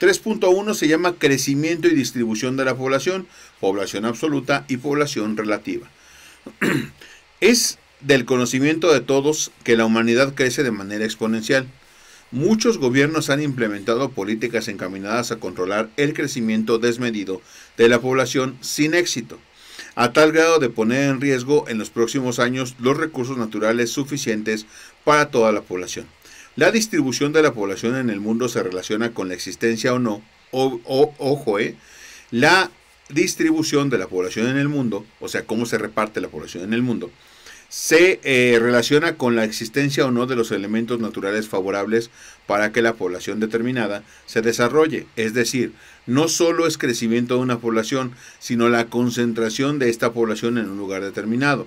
3.1 se llama crecimiento y distribución de la población, población absoluta y población relativa. es del conocimiento de todos que la humanidad crece de manera exponencial. Muchos gobiernos han implementado políticas encaminadas a controlar el crecimiento desmedido de la población sin éxito, a tal grado de poner en riesgo en los próximos años los recursos naturales suficientes para toda la población. La distribución de la población en el mundo se relaciona con la existencia o no, ojo, eh, la distribución de la población en el mundo, o sea, cómo se reparte la población en el mundo, se eh, relaciona con la existencia o no de los elementos naturales favorables para que la población determinada se desarrolle. Es decir, no solo es crecimiento de una población, sino la concentración de esta población en un lugar determinado.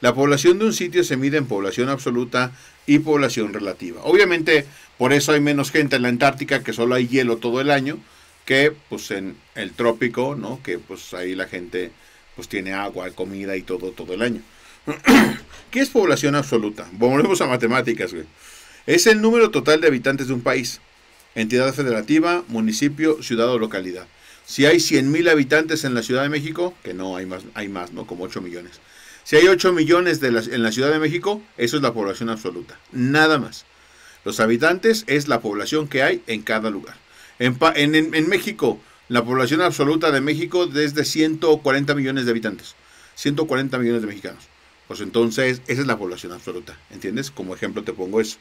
La población de un sitio se mide en población absoluta y población relativa. Obviamente, por eso hay menos gente en la Antártica, que solo hay hielo todo el año, que pues en el trópico, ¿no? Que pues ahí la gente pues tiene agua, comida y todo todo el año. ¿Qué es población absoluta? Volvemos a matemáticas, Es el número total de habitantes de un país. Entidad federativa, municipio, ciudad o localidad. Si hay 100.000 habitantes en la Ciudad de México, que no hay más, hay más, ¿no? Como 8 millones. Si hay 8 millones de en la Ciudad de México, eso es la población absoluta. Nada más. Los habitantes es la población que hay en cada lugar. En, en México, la población absoluta de México es de 140 millones de habitantes. 140 millones de mexicanos. Pues entonces, esa es la población absoluta, ¿entiendes? Como ejemplo te pongo eso.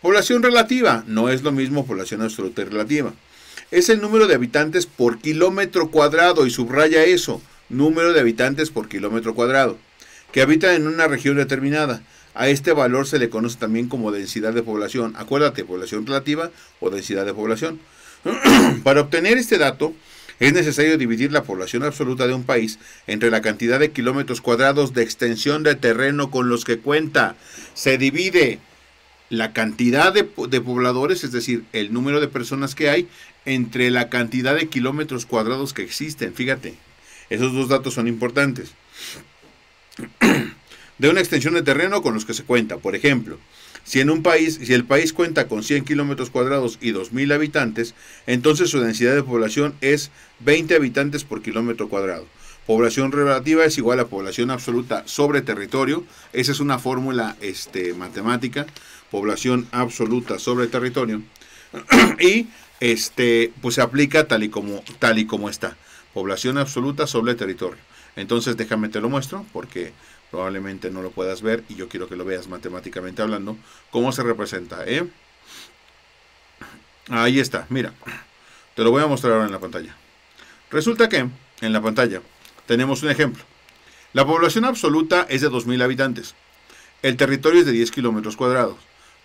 Población relativa, no es lo mismo población absoluta y relativa. Es el número de habitantes por kilómetro cuadrado, y subraya eso, número de habitantes por kilómetro cuadrado, que habitan en una región determinada. A este valor se le conoce también como densidad de población. Acuérdate, población relativa o densidad de población. Para obtener este dato, es necesario dividir la población absoluta de un país entre la cantidad de kilómetros cuadrados de extensión de terreno con los que cuenta. Se divide la cantidad de, pobladores, es decir, el número de personas que hay, entre la cantidad de kilómetros cuadrados que existen. Fíjate, esos dos datos son importantes. De una extensión de terreno con los que se cuenta. Por ejemplo, si en un país, si el país cuenta con 100 kilómetros cuadrados y 2.000 habitantes, entonces su densidad de población es 20 habitantes por kilómetro cuadrado. Población relativa es igual a población absoluta sobre territorio. Esa es una fórmula este, matemática. Población absoluta sobre territorio. y este, pues se aplica tal y, como, tal y como está. Población absoluta sobre territorio. Entonces déjame te lo muestro porque probablemente no lo puedas ver y yo quiero que lo veas matemáticamente hablando, cómo se representa. ¿eh? Ahí está, mira, te lo voy a mostrar ahora en la pantalla. Resulta que en la pantalla tenemos un ejemplo. La población absoluta es de 2.000 habitantes. El territorio es de 10 kilómetros cuadrados.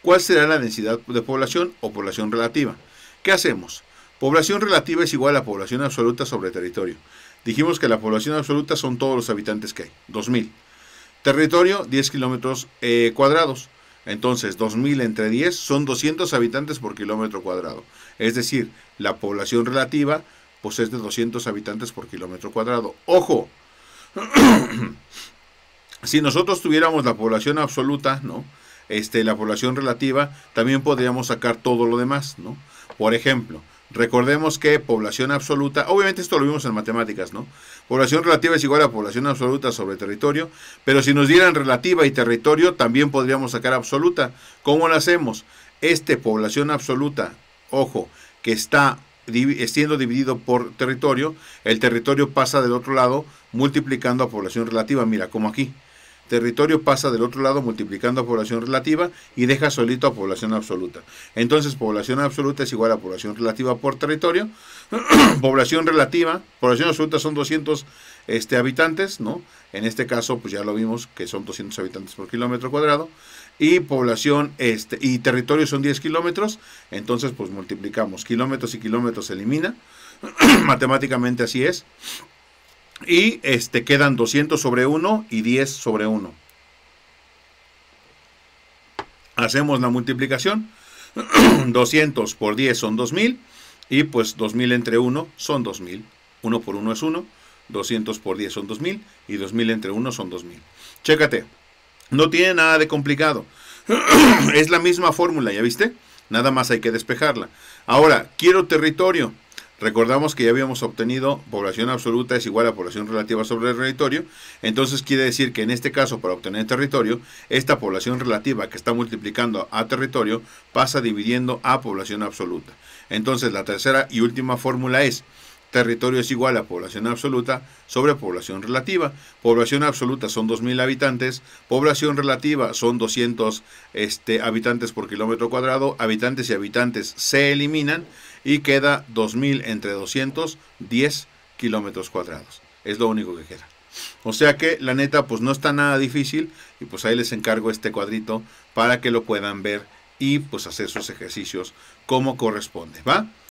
¿Cuál será la densidad de población o población relativa? ¿Qué hacemos? Población relativa es igual a población absoluta sobre territorio. Dijimos que la población absoluta son todos los habitantes que hay, 2.000. Territorio, 10 kilómetros eh, cuadrados. Entonces, 2.000 entre 10 son 200 habitantes por kilómetro cuadrado. Es decir, la población relativa pues es de 200 habitantes por kilómetro cuadrado. ¡Ojo! si nosotros tuviéramos la población absoluta, ¿no? Este, la población relativa, también podríamos sacar todo lo demás, ¿no? Por ejemplo, Recordemos que población absoluta, obviamente esto lo vimos en matemáticas, ¿no? Población relativa es igual a población absoluta sobre territorio, pero si nos dieran relativa y territorio, también podríamos sacar absoluta. ¿Cómo lo hacemos? Este población absoluta, ojo, que está siendo dividido por territorio, el territorio pasa del otro lado multiplicando a población relativa, mira, como aquí territorio pasa del otro lado multiplicando a población relativa y deja solito a población absoluta. Entonces, población absoluta es igual a población relativa por territorio. población relativa, población absoluta son 200 este, habitantes, ¿no? En este caso, pues ya lo vimos que son 200 habitantes por kilómetro cuadrado. Y población este, y territorio son 10 kilómetros. Entonces, pues multiplicamos. Kilómetros y kilómetros se elimina. Matemáticamente así es y este, quedan 200 sobre 1 y 10 sobre 1. Hacemos la multiplicación. 200 por 10 son 2000 y pues 2000 entre 1 son 2000. 1 por 1 es 1, 200 por 10 son 2000 y 2000 entre 1 son 2000. Chécate, no tiene nada de complicado. es la misma fórmula, ¿ya viste? Nada más hay que despejarla. Ahora, quiero territorio. Recordamos que ya habíamos obtenido población absoluta es igual a población relativa sobre el territorio. Entonces quiere decir que en este caso, para obtener territorio, esta población relativa que está multiplicando a territorio pasa dividiendo a población absoluta. Entonces la tercera y última fórmula es territorio es igual a población absoluta sobre población relativa. Población absoluta son 2.000 habitantes, población relativa son 200 este, habitantes por kilómetro cuadrado, habitantes y habitantes se eliminan y queda 2.000 entre 200, 10 kilómetros cuadrados. Es lo único que queda. O sea que la neta pues no está nada difícil y pues ahí les encargo este cuadrito para que lo puedan ver y pues hacer sus ejercicios como corresponde, ¿va?